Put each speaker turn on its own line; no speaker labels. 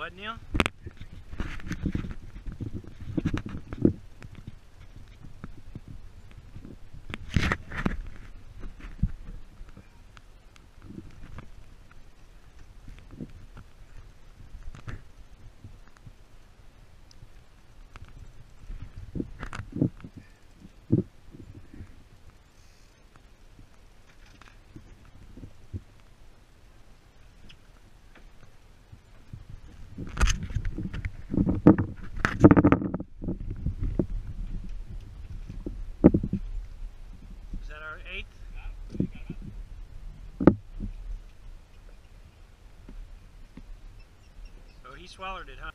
What, Neil? Swallowed it, huh?